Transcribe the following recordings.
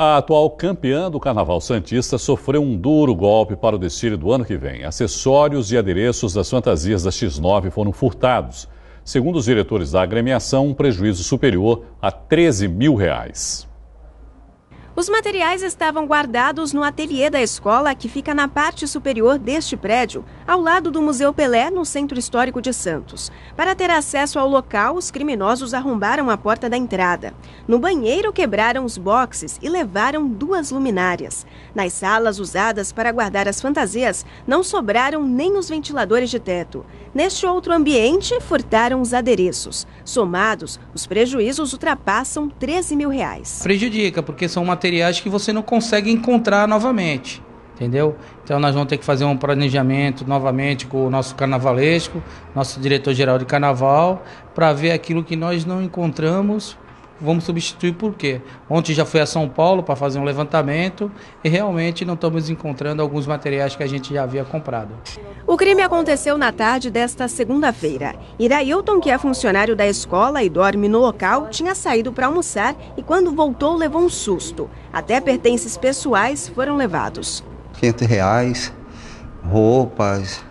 A atual campeã do Carnaval Santista sofreu um duro golpe para o desfile do ano que vem. Acessórios e adereços das fantasias da X9 foram furtados. Segundo os diretores da agremiação, um prejuízo superior a 13 mil reais. Os materiais estavam guardados no ateliê da escola, que fica na parte superior deste prédio, ao lado do Museu Pelé, no Centro Histórico de Santos. Para ter acesso ao local, os criminosos arrombaram a porta da entrada. No banheiro, quebraram os boxes e levaram duas luminárias. Nas salas usadas para guardar as fantasias, não sobraram nem os ventiladores de teto. Neste outro ambiente, furtaram os adereços. Somados, os prejuízos ultrapassam 13 mil reais. Prejudica, porque são materiais que você não consegue encontrar novamente. Entendeu? Então nós vamos ter que fazer um planejamento novamente com o nosso carnavalesco, nosso diretor-geral de carnaval, para ver aquilo que nós não encontramos vamos substituir por quê? Ontem já fui a São Paulo para fazer um levantamento e realmente não estamos encontrando alguns materiais que a gente já havia comprado. O crime aconteceu na tarde desta segunda-feira. Irailton, que é funcionário da escola e dorme no local, tinha saído para almoçar e quando voltou levou um susto. Até pertences pessoais foram levados. 500 reais, roupas,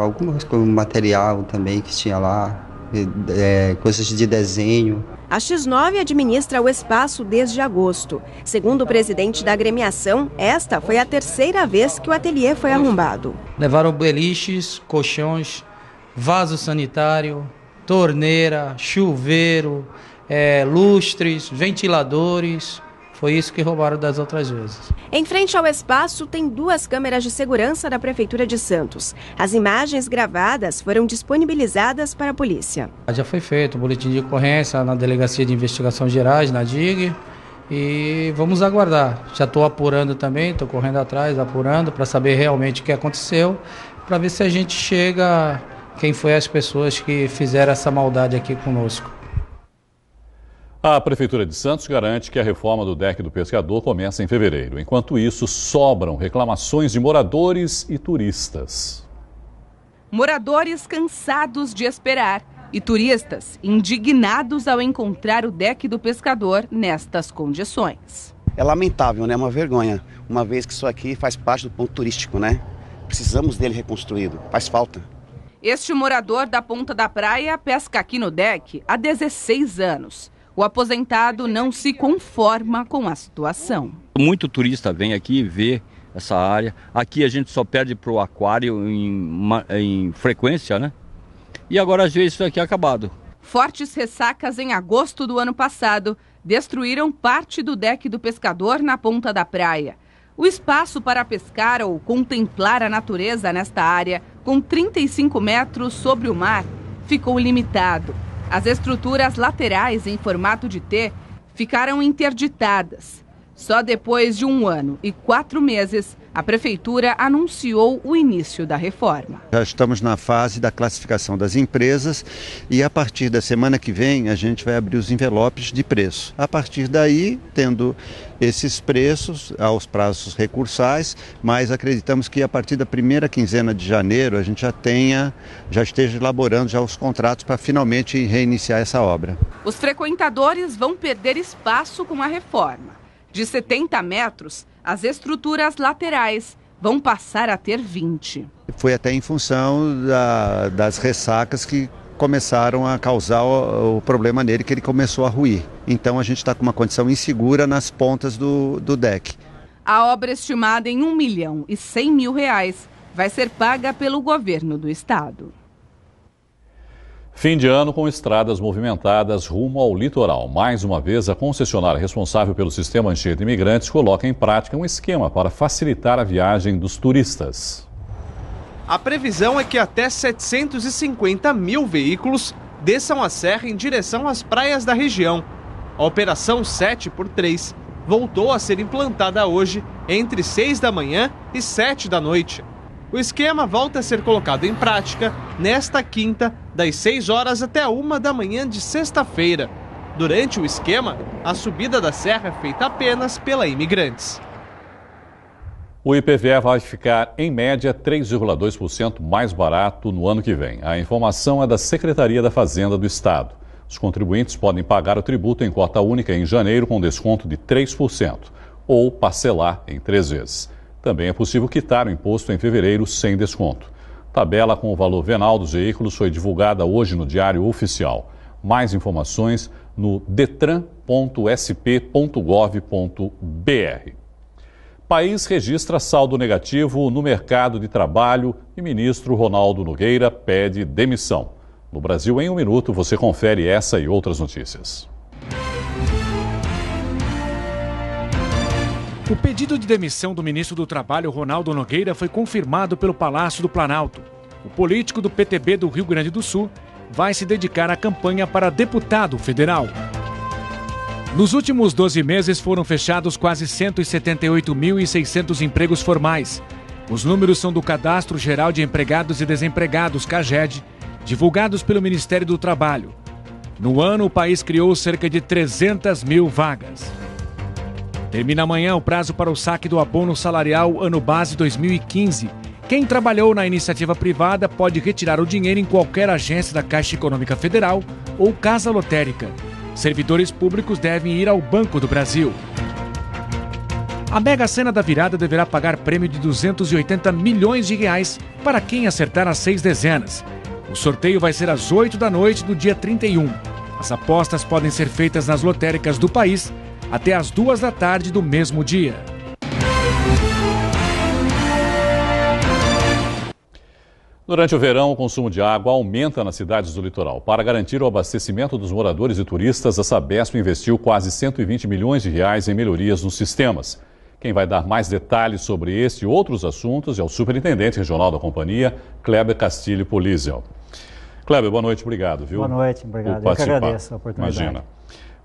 algumas coisas, material também que tinha lá, é, coisas de desenho. A X9 administra o espaço desde agosto. Segundo o presidente da agremiação, esta foi a terceira vez que o ateliê foi arrombado. Levaram beliches, colchões, vaso sanitário, torneira, chuveiro, é, lustres, ventiladores, foi isso que roubaram das outras vezes. Em frente ao espaço tem duas câmeras de segurança da Prefeitura de Santos. As imagens gravadas foram disponibilizadas para a polícia. Já foi feito o boletim de ocorrência na Delegacia de Investigação Gerais, na DIG, e vamos aguardar. Já estou apurando também, estou correndo atrás, apurando para saber realmente o que aconteceu, para ver se a gente chega quem foi as pessoas que fizeram essa maldade aqui conosco. A Prefeitura de Santos garante que a reforma do deck do pescador começa em fevereiro. Enquanto isso, sobram reclamações de moradores e turistas. Moradores cansados de esperar e turistas indignados ao encontrar o deck do pescador nestas condições. É lamentável, né? É uma vergonha, uma vez que isso aqui faz parte do ponto turístico, né? Precisamos dele reconstruído, faz falta. Este morador da Ponta da Praia pesca aqui no deck há 16 anos. O aposentado não se conforma com a situação. Muito turista vem aqui ver essa área. Aqui a gente só perde para o aquário em, em frequência, né? E agora às vezes isso aqui é acabado. Fortes ressacas em agosto do ano passado destruíram parte do deck do pescador na ponta da praia. O espaço para pescar ou contemplar a natureza nesta área, com 35 metros sobre o mar, ficou limitado. As estruturas laterais em formato de T ficaram interditadas. Só depois de um ano e quatro meses, a Prefeitura anunciou o início da reforma. Já estamos na fase da classificação das empresas e a partir da semana que vem a gente vai abrir os envelopes de preço. A partir daí, tendo esses preços aos prazos recursais, mas acreditamos que a partir da primeira quinzena de janeiro a gente já tenha, já esteja elaborando já os contratos para finalmente reiniciar essa obra. Os frequentadores vão perder espaço com a reforma. De 70 metros, as estruturas laterais vão passar a ter 20. Foi até em função da, das ressacas que começaram a causar o, o, problema nele, que ele começou a ruir. Então a gente está com uma condição insegura nas pontas do, do deck. A obra estimada em 1 milhão e 100 mil reais vai ser paga pelo governo do estado. Fim de ano com estradas movimentadas rumo ao litoral. Mais uma vez, a concessionária responsável pelo sistema Anchieta Imigrantes coloca em prática um esquema para facilitar a viagem dos turistas. A previsão é que até 750 mil veículos desçam a serra em direção às praias da região. A operação 7 por 3 voltou a ser implantada hoje entre 6 da manhã e 7 da noite. O esquema volta a ser colocado em prática nesta quinta, das 6 horas até a 1 da manhã de sexta-feira. Durante o esquema, a subida da serra é feita apenas pela imigrantes. O IPVA vai ficar, em média, 3,2% mais barato no ano que vem. A informação é da Secretaria da Fazenda do Estado. Os contribuintes podem pagar o tributo em cota única em janeiro com desconto de 3%. ou parcelar em três vezes. Também é possível quitar o imposto em fevereiro sem desconto. Tabela com o valor venal dos veículos foi divulgada hoje no Diário Oficial. Mais informações no detran.sp.gov.br. País registra saldo negativo no mercado de trabalho e ministro Ronaldo Nogueira pede demissão. No Brasil, em um minuto, você confere essa e outras notícias. O pedido de demissão do ministro do Trabalho, Ronaldo Nogueira, foi confirmado pelo Palácio do Planalto. O político do PTB do Rio Grande do Sul vai se dedicar à campanha para deputado federal. Nos últimos 12 meses foram fechados quase 178.600 empregos formais. Os números são do Cadastro Geral de Empregados e Desempregados, CAGED, divulgados pelo Ministério do Trabalho. No ano, o país criou cerca de 300 mil vagas. Termina amanhã o prazo para o saque do abono salarial ano base 2015. Quem trabalhou na iniciativa privada pode retirar o dinheiro em qualquer agência da Caixa Econômica Federal ou casa lotérica. Servidores públicos devem ir ao Banco do Brasil. A Mega Sena da Virada deverá pagar prêmio de 280 milhões de reais para quem acertar as seis dezenas. O sorteio vai ser às 8 da noite do dia 31. As apostas podem ser feitas nas lotéricas do país até às duas da tarde do mesmo dia. Durante o verão, o consumo de água aumenta nas cidades do litoral. Para garantir o abastecimento dos moradores e turistas, a Sabesp investiu quase 120 milhões de reais em melhorias nos sistemas. Quem vai dar mais detalhes sobre este e outros assuntos é o superintendente regional da companhia, Kleber Castilho Polizel. Kleber, boa noite, obrigado. Viu? Boa noite, obrigado. Eu que agradeço a oportunidade. Imagina.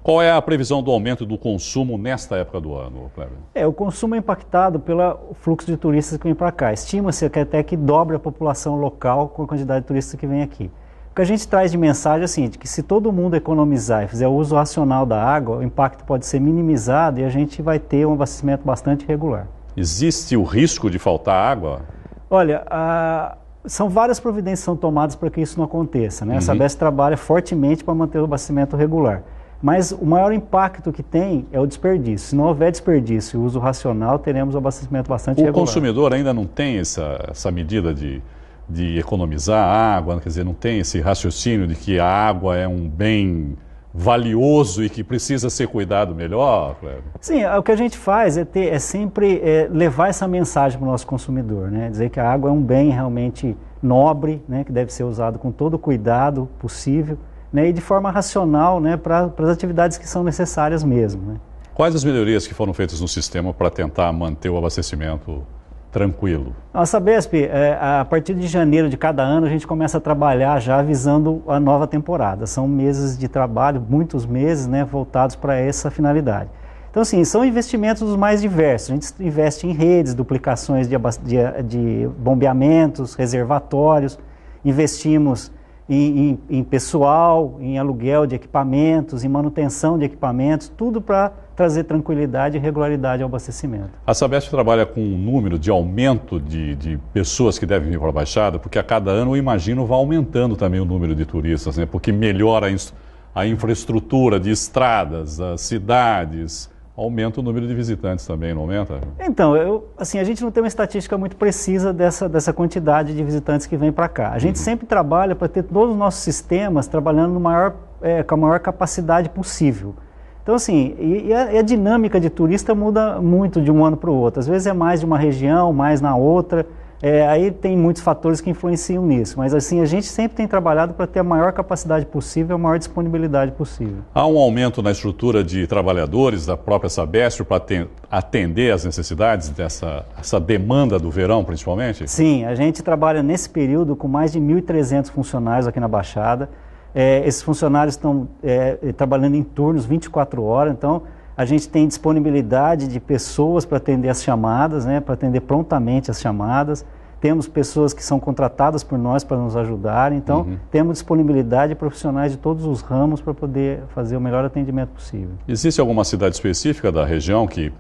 Qual é a previsão do aumento do consumo nesta época do ano, Cleber? É, o consumo é impactado pelo fluxo de turistas que vem para cá. Estima-se que até que dobre a população local com a quantidade de turistas que vem aqui. O que a gente traz de mensagem é o seguinte, que se todo mundo economizar e fizer o uso racional da água, o impacto pode ser minimizado e a gente vai ter um abastecimento bastante regular. Existe o risco de faltar água? Olha, a são várias providências que são tomadas para que isso não aconteça. Né? Uhum. A Sabesp trabalha fortemente para manter o abastecimento regular. Mas o maior impacto que tem é o desperdício. Se não houver desperdício e uso racional, teremos um abastecimento bastante o regular. O consumidor ainda não tem essa, essa medida de, de economizar água, quer dizer, não tem esse raciocínio de que a água é um bem valioso e que precisa ser cuidado melhor, Cleber? Sim, o que a gente faz é, ter, é sempre é, levar essa mensagem para o nosso consumidor, né? dizer que a água é um bem realmente nobre, né? que deve ser usado com todo o cuidado possível né, e de forma racional né, para as atividades que são necessárias mesmo. Né. Quais as melhorias que foram feitas no sistema para tentar manter o abastecimento tranquilo? A Sabesp, é, a partir de janeiro de cada ano, a gente começa a trabalhar já visando a nova temporada. São meses de trabalho, muitos meses né, voltados para essa finalidade. Então, assim, são investimentos dos mais diversos. A gente investe em redes, duplicações de, de, de bombeamentos, reservatórios, investimos em, em, em, pessoal, em aluguel de equipamentos, em manutenção de equipamentos, tudo para trazer tranquilidade e regularidade ao abastecimento. A Sabesp trabalha com um número de aumento de, de pessoas que devem vir para a Baixada, porque a cada ano, eu imagino, vai aumentando também o número de turistas, né? porque melhora a, a infraestrutura de estradas, as cidades, aumenta o número de visitantes também, não aumenta? Então, eu, assim, a gente não tem uma estatística muito precisa dessa, dessa quantidade de visitantes que vem para cá. A gente uhum. sempre trabalha para ter todos os nossos sistemas trabalhando no maior, é, com a maior capacidade possível. Então, assim, e, e, a, e a dinâmica de turista muda muito de um ano para o outro. Às vezes é mais de uma região, mais na outra. É, aí tem muitos fatores que influenciam nisso, mas assim a gente sempre tem trabalhado para ter a maior capacidade possível, a maior disponibilidade possível. Há um aumento na estrutura de trabalhadores da própria Sabesp para atender às necessidades dessa essa demanda do verão, principalmente? Sim, a gente trabalha nesse período com mais de 1.300 funcionários aqui na Baixada. É, esses funcionários estão é, trabalhando em turnos 24 horas, então a gente tem disponibilidade de pessoas para atender as chamadas, né, para atender prontamente as chamadas. Temos pessoas que são contratadas por nós para nos ajudar. Então, uhum. temos disponibilidade de profissionais de todos os ramos para poder fazer o melhor atendimento possível. Existe alguma cidade específica da região que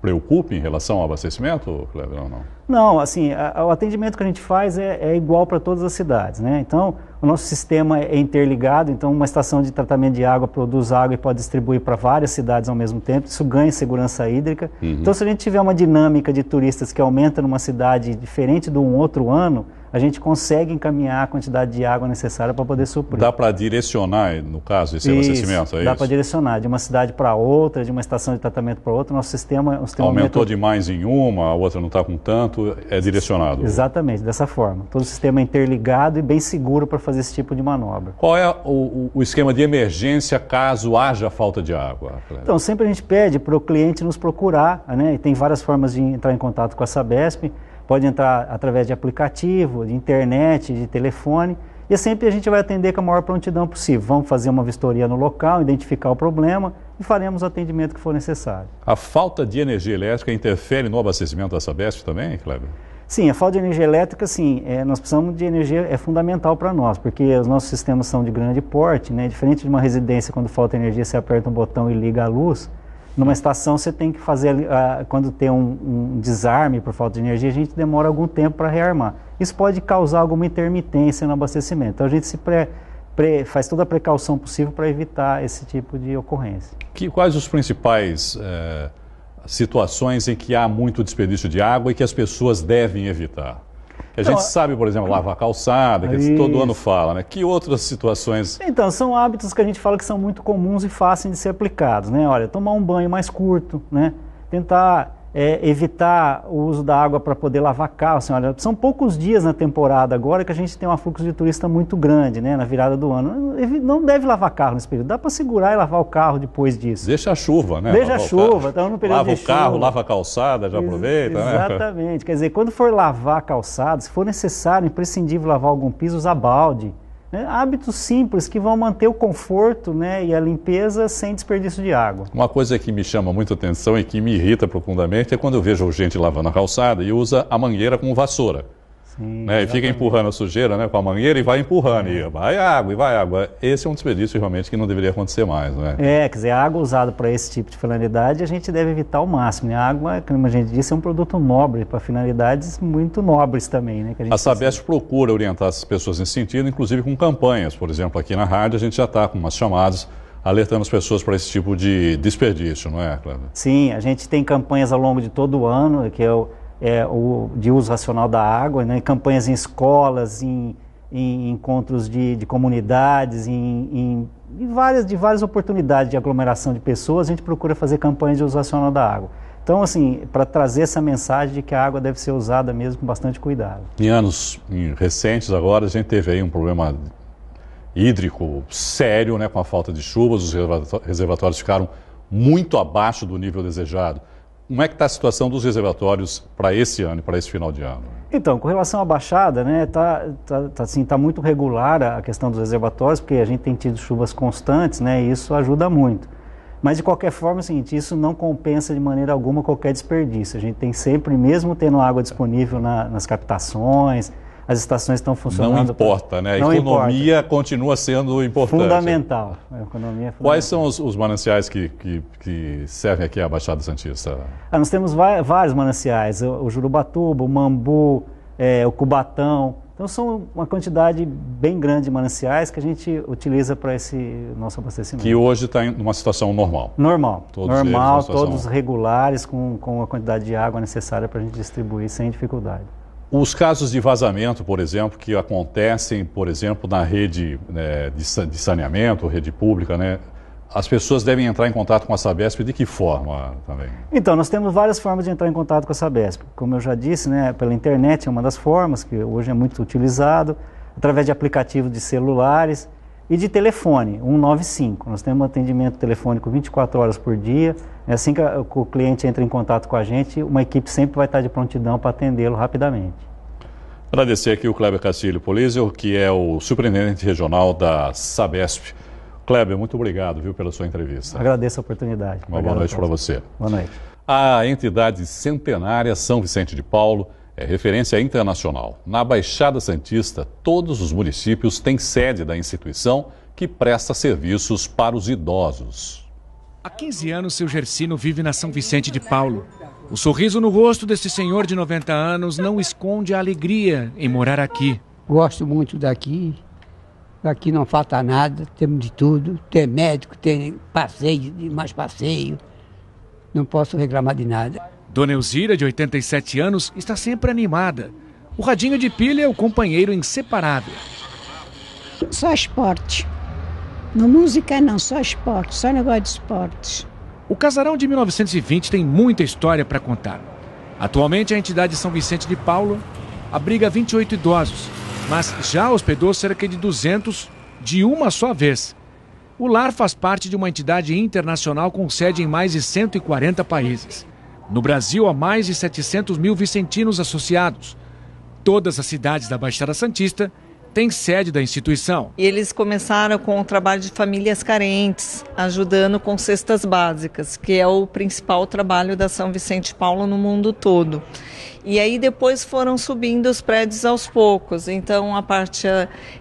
preocupe em relação ao abastecimento, Cleber, ou não? Não, assim, a, o atendimento que a gente faz é, é igual para todas as cidades, né? Então, o nosso sistema é interligado, então uma estação de tratamento de água produz água e pode distribuir para várias cidades ao mesmo tempo, isso ganha segurança hídrica. Uhum. Então, se a gente tiver uma dinâmica de turistas que aumenta numa cidade diferente de um outro ano, a gente consegue encaminhar a quantidade de água necessária para poder suprir. Dá para direcionar, no caso, esse isso, abastecimento, é dá para direcionar de uma cidade para outra, de uma estação de tratamento para outra, nosso sistema... Sistema Aumentou demais em uma, a outra não está com tanto, é direcionado. Exatamente, dessa forma. Todo o sistema é interligado e bem seguro para fazer esse tipo de manobra. Qual é o, o esquema de emergência caso haja falta de água? Então, sempre a gente pede para o cliente nos procurar, né? e tem várias formas de entrar em contato com a Sabesp, Pode entrar através de aplicativo, de internet, de telefone. E sempre a gente vai atender com a maior prontidão possível. Vamos fazer uma vistoria no local, identificar o problema e faremos o atendimento que for necessário. A falta de energia elétrica interfere no abastecimento da Sabesp também, Kleber? Sim, a falta de energia elétrica, sim, é, nós precisamos de energia, é fundamental para nós, porque os nossos sistemas são de grande porte, né? Diferente de uma residência, quando falta energia, você aperta um botão e liga a luz. Numa estação você tem que fazer, uh, quando tem um, um, desarme por falta de energia, a gente demora algum tempo para rearmar. Isso pode causar alguma intermitência no abastecimento. Então a gente se pre, faz toda a precaução possível para evitar esse tipo de ocorrência. Que, quais os principais eh, situações em que há muito desperdício de água e que as pessoas devem evitar? A então, gente sabe, por exemplo, lavar a calçada, que isso. todo ano fala, né? Que outras situações? Então, são hábitos que a gente fala que são muito comuns e fáceis de ser aplicados, né? Olha, tomar um banho mais curto, né? Tentar é, evitar o uso da água para poder lavar carro. Assim, olha, são poucos dias na temporada agora que a gente tem um fluxo de turista muito grande, né, na virada do ano. Não deve lavar carro nesse período. Dá para segurar e lavar o carro depois disso. Deixa a chuva, né? Deixa a chuva. Estamos no período lava o carro, lava a calçada, já aproveita, Ex Exatamente. Né? Quer dizer, quando for lavar a calçada, se for necessário, imprescindível lavar algum piso, usar balde. Né? Hábitos simples que vão manter o conforto né, e a limpeza sem desperdício de água. Uma coisa que me chama muita atenção e que me irrita profundamente é quando eu vejo gente lavando a calçada e usa a mangueira como vassoura. Sim, né? E fica empurrando a sujeira né, com a mangueira e vai empurrando. É. E vai água, e vai água. Esse é um desperdício realmente que não deveria acontecer mais. Né? É, quer dizer, a água usada para esse tipo de finalidade a gente deve evitar ao máximo. Né? A água, como a gente disse, é um produto nobre para finalidades muito nobres também. Né, a, a Sabesp procura orientar as pessoas nesse sentido, inclusive com campanhas. Por exemplo, aqui na rádio a gente já está com umas chamadas alertando as pessoas para esse tipo de desperdício, não é, Cláudia? Sim, a gente tem campanhas ao longo de todo o ano, que é o é, o, de uso racional da água, né, em campanhas em escolas, em, em encontros de, de comunidades, em, em, em, várias, de várias oportunidades de aglomeração de pessoas, a gente procura fazer campanhas de uso racional da água. Então, assim, para trazer essa mensagem de que a água deve ser usada mesmo com bastante cuidado. Em anos recentes agora, a gente teve aí um problema hídrico sério, né, com a falta de chuvas, os reservatórios ficaram muito abaixo do nível desejado. Como é que está a situação dos reservatórios para esse ano, para esse final de ano? Então, com relação à baixada, né, tá, tá, tá, assim, tá muito regular a questão dos reservatórios, porque a gente tem tido chuvas constantes, né, e isso ajuda muito. Mas de qualquer forma, é o seguinte, isso não compensa de maneira alguma qualquer desperdício. A gente tem sempre, mesmo tendo água disponível na, nas captações, as estações estão funcionando. Não importa, né? A não economia importa. continua sendo importante. Fundamental. A economia é fundamental. Quais são os, os mananciais que, que, que, servem aqui à Baixada Santista? Ah, nós temos vários mananciais, o, o Jurubatuba, o Mambu, é, o Cubatão. Então são uma quantidade bem grande de mananciais que a gente utiliza para esse nosso abastecimento. Que hoje está em uma situação normal. Normal. Todos normal, todos regulares, com, com a quantidade de água necessária para a gente distribuir sem dificuldade. Os casos de vazamento, por exemplo, que acontecem, por exemplo, na rede né, de saneamento, rede pública, né, as pessoas devem entrar em contato com a Sabesp de que forma também? Então, nós temos várias formas de entrar em contato com a Sabesp. Como eu já disse, né, pela internet é uma das formas, que hoje é muito utilizado, através de aplicativos de celulares e de telefone, 195. Nós temos um atendimento telefônico 24 horas por dia. É assim que o cliente entra em contato com a gente, uma equipe sempre vai estar de prontidão para atendê-lo rapidamente. Agradecer aqui o Kleber Castilho Polísio, que é o superintendente regional da Sabesp. Kleber, muito obrigado viu, pela sua entrevista. Agradeço a oportunidade. Uma boa noite para você. Boa noite. A entidade centenária São Vicente de Paulo é referência internacional. Na Baixada Santista, todos os municípios têm sede da instituição que presta serviços para os idosos. Há 15 anos, seu Gersino vive na São Vicente de Paulo. O sorriso no rosto desse senhor de 90 anos não esconde a alegria em morar aqui. Gosto muito daqui. Aqui não falta nada, temos de tudo. Tem médico, tem passeio, mais passeio. Não posso reclamar de nada. Dona Elzira, de 87 anos, está sempre animada. O radinho de pilha é o companheiro inseparável. Só esporte. No música não, só esporte, só negócio de esportes. O casarão de 1920 tem muita história para contar. Atualmente, a entidade São Vicente de Paulo abriga 28 idosos, mas já hospedou cerca de 200 de uma só vez. O lar faz parte de uma entidade internacional com sede em mais de 140 países. No Brasil, há mais de 700 mil vicentinos associados. Todas as cidades da Baixada Santista tem sede da instituição. E eles começaram com o trabalho de famílias carentes, ajudando com cestas básicas, que é o principal trabalho da São Vicente Paulo no mundo todo. E aí depois foram subindo os prédios aos poucos. Então a parte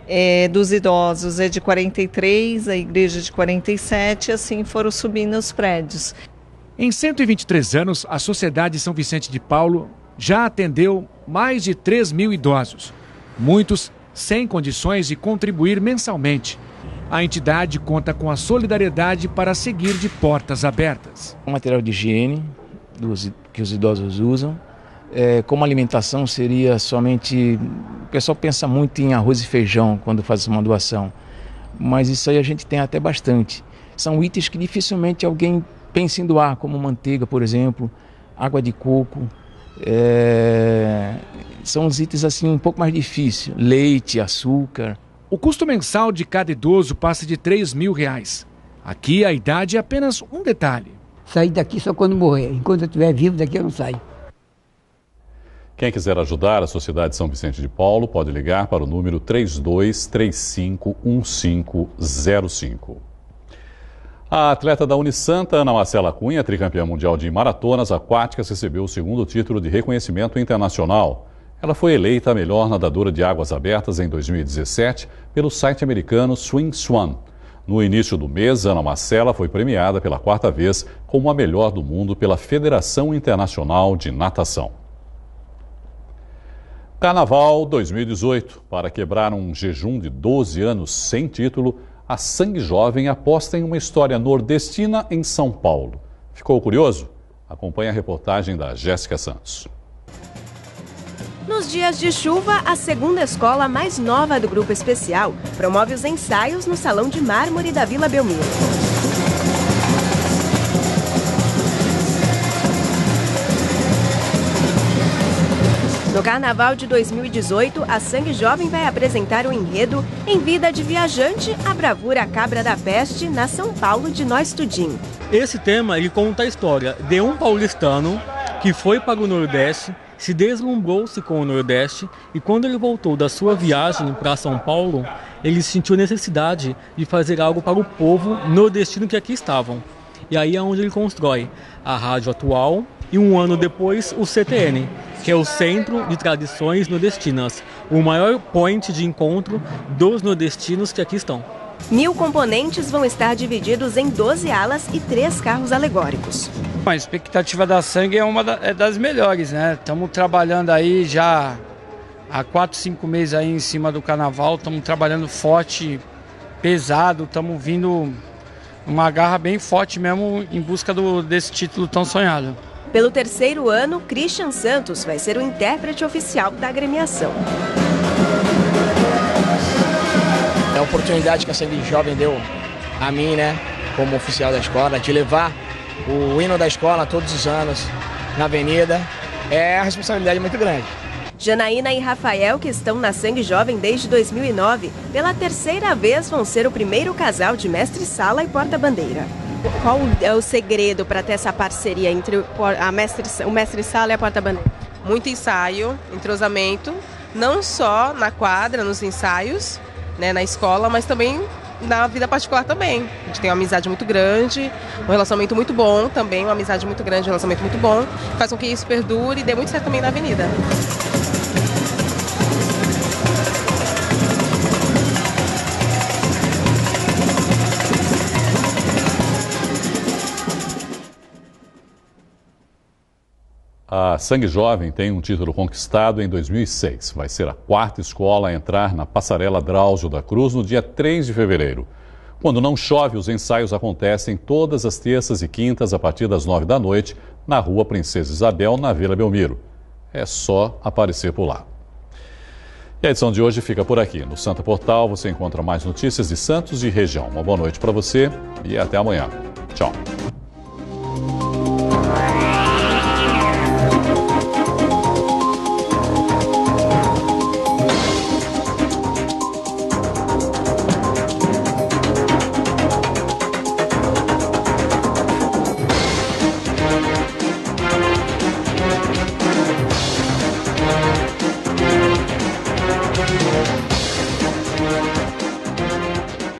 é, dos idosos é de 43, a igreja de 47, assim foram subindo os prédios. Em 123 anos, a Sociedade São Vicente de Paulo já atendeu mais de 3 mil idosos. Muitos sem condições de contribuir mensalmente. A entidade conta com a solidariedade para seguir de portas abertas. O material de higiene dos, que os idosos usam, é, como alimentação seria somente. O pessoal pensa muito em arroz e feijão quando faz uma doação, mas isso aí a gente tem até bastante. São itens que dificilmente alguém pensa em doar, como manteiga, por exemplo, água de coco, é, são os itens assim um pouco mais difíceis. Leite, açúcar. O custo mensal de cada idoso passa de 3 mil reais. Aqui a idade é apenas um detalhe. Sair daqui só quando morrer. Enquanto eu estiver vivo, daqui eu não saio. Quem quiser ajudar a Sociedade São Vicente de Paulo pode ligar para o número 32351505. A atleta da Unisanta, Ana Marcela Cunha, tricampeã mundial de maratonas aquáticas, recebeu o segundo título de reconhecimento internacional. Ela foi eleita a melhor nadadora de águas abertas em 2017 pelo site americano Swing Swan. No início do mês, Ana Marcela foi premiada pela quarta vez como a melhor do mundo pela Federação Internacional de Natação. Carnaval 2018. Para quebrar um jejum de 12 anos sem título, a Sangue Jovem aposta em uma história nordestina em São Paulo. Ficou curioso? Acompanhe a reportagem da Jéssica Santos. Nos dias de chuva, a segunda escola mais nova do grupo especial promove os ensaios no Salão de Mármore da Vila Belmiro. No Carnaval de 2018, a Sangue Jovem vai apresentar o enredo Em Vida de Viajante, a Bravura Cabra da Peste, na São Paulo de Nós Tudinho. Esse tema ele conta a história de um paulistano que foi para o Nordeste, se deslumbrou-se com o Nordeste e quando ele voltou da sua viagem para São Paulo, ele sentiu necessidade de fazer algo para o povo nordestino que aqui estavam. E aí é onde ele constrói a rádio atual e um ano depois o CTN, que é o Centro de Tradições Nordestinas, o maior point de encontro dos nordestinos que aqui estão. Mil componentes vão estar divididos em 12 alas e três carros alegóricos. A expectativa da sangue é uma é das melhores, né? Estamos trabalhando aí já há 4, 5 meses aí em cima do carnaval, estamos trabalhando forte, pesado, estamos vindo uma garra bem forte mesmo em busca do, desse título tão sonhado. Pelo terceiro ano, Christian Santos vai ser o intérprete oficial da agremiação. É a oportunidade que a Sangue Jovem deu a mim, né, como oficial da escola, de levar o hino da escola todos os anos na avenida. É a responsabilidade muito grande. Janaína e Rafael, que estão na Sangue Jovem desde 2009, pela terceira vez vão ser o primeiro casal de mestre-sala e porta-bandeira. Qual é o segredo para ter essa parceria entre a mestre, o mestre-sala e a porta-bandeira? Muito ensaio, entrosamento, não só na quadra, nos ensaios, né, na escola, mas também na vida particular também. A gente tem uma amizade muito grande, um relacionamento muito bom também, uma amizade muito grande, um relacionamento muito bom, faz com que isso perdure e dê muito certo também na avenida. Sangue Jovem tem um título conquistado em 2006. Vai ser a quarta escola a entrar na passarela Drauzio da Cruz no dia 3 de fevereiro. Quando não chove, os ensaios acontecem todas as terças e quintas a partir das nove da noite na Rua Princesa Isabel, na Vila Belmiro. É só aparecer por lá. E a edição de hoje fica por aqui. No Santa Portal você encontra mais notícias de Santos e região. Uma boa noite para você e até amanhã. Tchau.